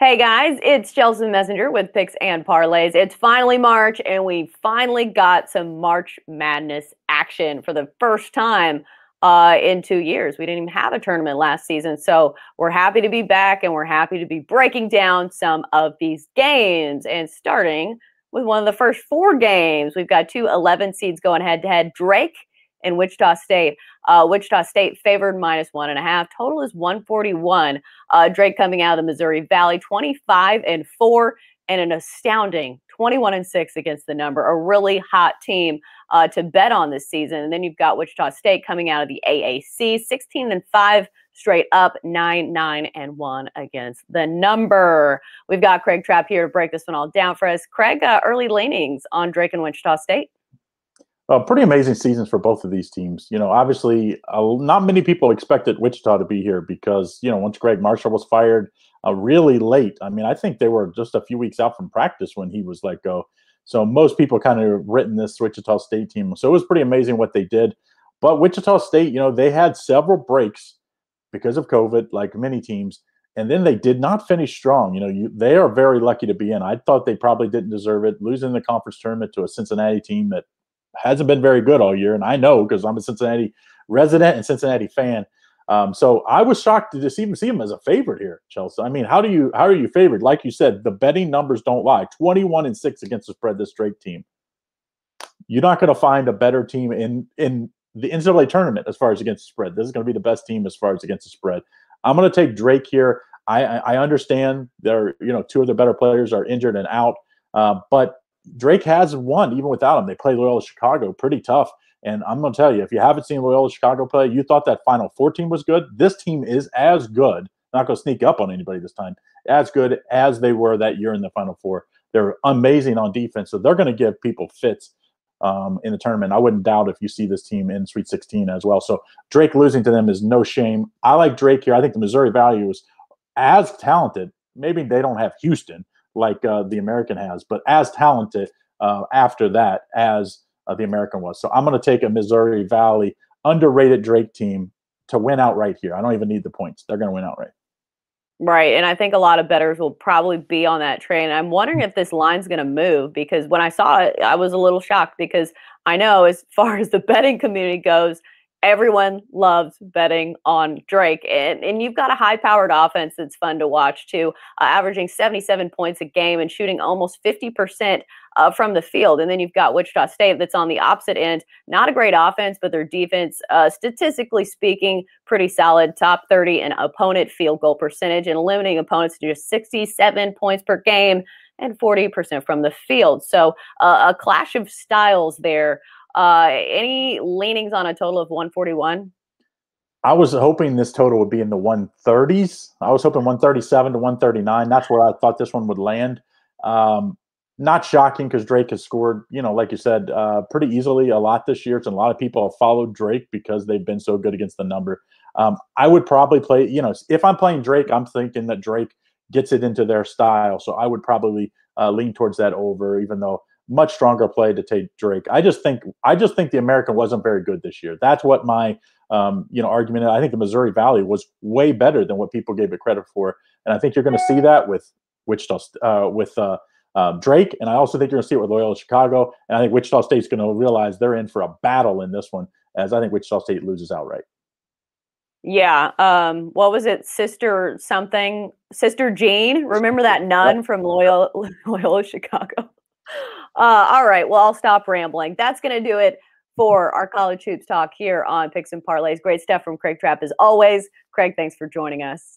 Hey guys, it's Chelsea Messenger with Picks and Parlays. It's finally March, and we finally got some March Madness action for the first time uh, in two years. We didn't even have a tournament last season, so we're happy to be back, and we're happy to be breaking down some of these games. And starting with one of the first four games, we've got two 11 seeds going head to head. Drake and Wichita State. Uh, Wichita State favored minus one and a half. Total is 141. Uh, Drake coming out of the Missouri Valley, 25 and four, and an astounding 21 and six against the number. A really hot team uh, to bet on this season. And then you've got Wichita State coming out of the AAC, 16 and five straight up, nine, nine, and one against the number. We've got Craig Trapp here to break this one all down for us. Craig, uh, early leanings on Drake and Wichita State. Uh, pretty amazing seasons for both of these teams. You know, obviously, uh, not many people expected Wichita to be here because you know once Gregg Marshall was fired, uh, really late. I mean, I think they were just a few weeks out from practice when he was let go. So most people kind of written this Wichita State team. So it was pretty amazing what they did. But Wichita State, you know, they had several breaks because of COVID, like many teams, and then they did not finish strong. You know, you, they are very lucky to be in. I thought they probably didn't deserve it, losing the conference tournament to a Cincinnati team that hasn't been very good all year, and I know because I'm a Cincinnati resident and Cincinnati fan. Um, so I was shocked to just even see him as a favorite here, Chelsea. I mean, how do you how are you favored? Like you said, the betting numbers don't lie. 21 and 6 against the spread this Drake team. You're not going to find a better team in in the NCAA tournament as far as against the spread. This is going to be the best team as far as against the spread. I'm going to take Drake here. I I understand there you know two of their better players are injured and out, uh, but Drake has won even without him. They play Loyola Chicago pretty tough. And I'm going to tell you, if you haven't seen Loyola Chicago play, you thought that Final Four team was good. This team is as good. Not going to sneak up on anybody this time. As good as they were that year in the Final Four. They're amazing on defense, so they're going to give people fits um, in the tournament. I wouldn't doubt if you see this team in Sweet 16 as well. So Drake losing to them is no shame. I like Drake here. I think the Missouri Valley is as talented. Maybe they don't have Houston, like uh, the American has, but as talented uh, after that as uh, the American was. So I'm going to take a Missouri Valley underrated Drake team to win outright here. I don't even need the points; they're going to win outright. Right. And I think a lot of bettors will probably be on that train. I'm wondering if this line's going to move because when I saw it, I was a little shocked because I know as far as the betting community goes, everyone loves betting on Drake. And, and you've got a high powered offense that's fun to watch too, uh, averaging 77 points a game and shooting almost 50% uh, from the field. And then you've got Wichita State that's on the opposite end. Not a great offense, but their defense, uh, statistically speaking, pretty solid. Top 30 in opponent field goal percentage and limiting opponents to just 67 points per game and 40% from the field. So uh, a clash of styles there. Uh, any leanings on a total of 141? I was hoping this total would be in the 130s. I was hoping 137 to 139. That's where I thought this one would land. Um, not shocking because Drake has scored, you know, like you said, uh, pretty easily a lot this year. And a lot of people have followed Drake because they've been so good against the number. Um, I would probably play, you know, if I'm playing Drake, I'm thinking that Drake gets it into their style. So I would probably uh, lean towards that over, even though much stronger play to take Drake. I just think I just think the American wasn't very good this year. That's what my um, you know argument. Is. I think the Missouri Valley was way better than what people gave it credit for, and I think you're going to see that with Wichita uh, with uh, uh, Drake, and I also think you're going to see it with Loyola Chicago, and I think Wichita State's going to realize they're in for a battle in this one, as I think Wichita State loses outright. Yeah. Um, what was it? Sister something? Sister Jean? Remember that nun from Loyola, Loyola Chicago? Uh, all right. Well, I'll stop rambling. That's going to do it for our college hoops talk here on Picks and Parlays. Great stuff from Craig Trapp as always. Craig, thanks for joining us.